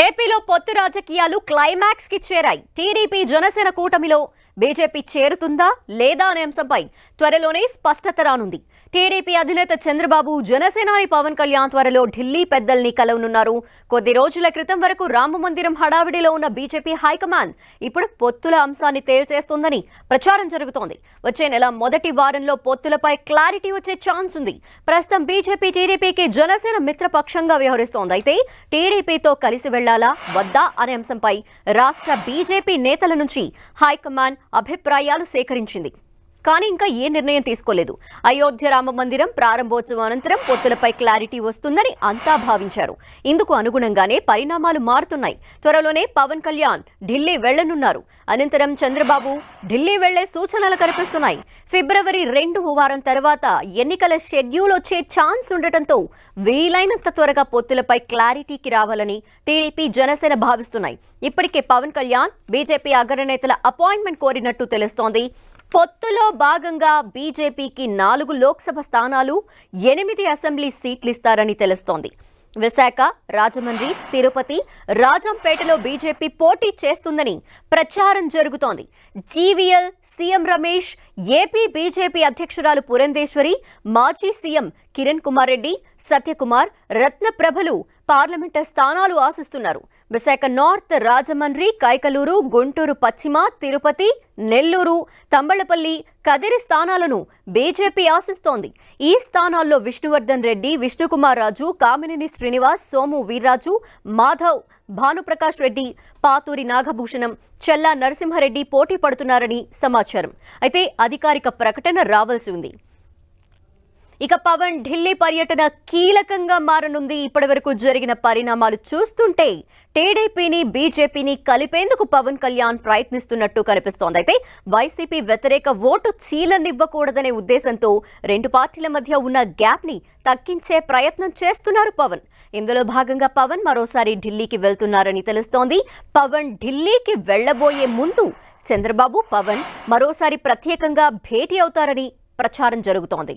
ఏపీలో పొత్తు రాజకీయాలు క్లైమాక్స్కి చేరాయి. టీడీపీ జనసేన కూటమిలో బీజేపీ చేరుతుందా లేదా అనే అంశంపై త్వరలోనే స్పష్టత రానుంది. టీడీపీ అధినేత చంద్రబాబు జనసేనాని పవన్ కళ్యాణ్ త్వరలో ఢిల్లీ పెద్దల్ని కలవనున్నారు. కొద్ది రోజుల క్రితం వరకు రామ మందిరం హడావిడిలో ఉన్న బీజేపీ హైకమాండ్ ఇప్పుడు పొత్తుల అంశాన్ని తేల్చేస్తోందని ప్రచారం జరుగుతోంది. వచ్చే నెల మొదటి వారంలో పొత్తులపై క్లారిటీ వచ్చే ఛాన్స్ ఉంది. ప్రస్తుతం బీజేపీ టీడీపీకి జనసేన మిత్రపక్షంగా వ్యవహరిస్తోంది. అయితే టీడీపీతో కలిసి వెళ్ళాలా వద్దా అనే అంశంపై రాష్ట్ర బీజేపీ నేతల నుంచి హైకమాండ్ అభిప్రాయాలు సేకరించింది. కానీ ఇంకా ఏ నిర్ణయం తీసుకోలేదు. అయోధ్య రామ మందిరం ప్రారంభోత్సవం అనంతరం పొత్తులపై క్లారిటీ వస్తుందని అంతా భావించారు. ఇందుకు అనుగుణంగానే పరిణామాలు మారుతున్నాయి. త్వరలోనే పవన్ కళ్యాణ్ ఢిల్లీ వెళ్ళనున్నారు అనంతరం చంద్రబాబు ఢిల్లీ వెళ్ళే సూచనలు కనిపిస్తున్నాయి. ఫిబ్రవరి రెండు వారం తర్వాత ఎన్నికల షెడ్యూల్ వచ్చే ఛాన్స్ ఉండటంతో వీలైనంత త్వరగా పొత్తులపై క్లారిటీకి రావాలని టీడీపీ జనసేన భావిస్తున్నాయి. ఇప్పటికే పవన్ కళ్యాణ్ బీజేపీ అగ్రనేతల అపాయింట్మెంట్ కోరినట్టు తెలుస్తోంది. పొత్తులో భాగంగా బీజేపీకి నాలుగు లోక్సభ స్థానాలు ఎనిమిది అసెంబ్లీ సీట్లు ఇస్తారని తెలుస్తోంది. విశాఖ రాజమండ్రి తిరుపతి రాజంపేటలో బీజేపీ పోటీ చేస్తుందని ప్రచారం జరుగుతోంది. GVL CM Ramesh AP BJP అధ్యక్షురాలు పురంధేశ్వరి మాజీ సీఎం కిరణ్ కుమార్ రెడ్డి సత్యకుమార్ రత్నప్రభలు పార్లమెంటు స్థానాలు ఆశిస్తున్నారు. విశాఖ నార్త్ రాజమండ్రి కైకలూరు గుంటూరు పశ్చిమ తిరుపతి నెల్లూరు తంబళపల్లి కదిరి స్థానాలను బీజేపీ ఆశిస్తోంది. ఈ స్థానాల్లో విష్ణువర్ధన్ రెడ్డి విష్ణుకుమార్ రాజు కామినేని శ్రీనివాస్ సోము వీర్రాజు మాధవ్ భానుప్రకాష్ రెడ్డి పాతూరి నాగభూషణం చెల్లా నరసింహారెడ్డి పోటీ పడుతున్నారని సమాచారం. అయితే అధికారిక ప్రకటన రావాల్సి ఉంది. ఇక పవన్ ఢిల్లీ పర్యటన కీలకంగా మారనుంది. ఇప్పటివరకు జరిగిన పరిణామాలు చూస్తుంటే టీడీపీని బీజేపీని కలిపేందుకు పవన్ కళ్యాణ్ ప్రయత్నిస్తున్నట్టు కనిపిస్తోంది. అయితే వైసీపీ వ్యతిరేక ఓటు చీలనివ్వకూడదనే ఉద్దేశంతో రెండు పార్టీల మధ్య ఉన్న గ్యాప్ని తగ్గించే ప్రయత్నం చేస్తున్నారు పవన్. ఇందులో భాగంగా పవన్ మరోసారి ఢిల్లీకి వెళ్తున్నారని తెలుస్తోంది. పవన్ ఢిల్లీకి వెళ్ళబోయే ముందు చంద్రబాబు పవన్ మరోసారి ప్రత్యేకంగా భేటీ అవుతారని ప్రచారం జరుగుతోంది.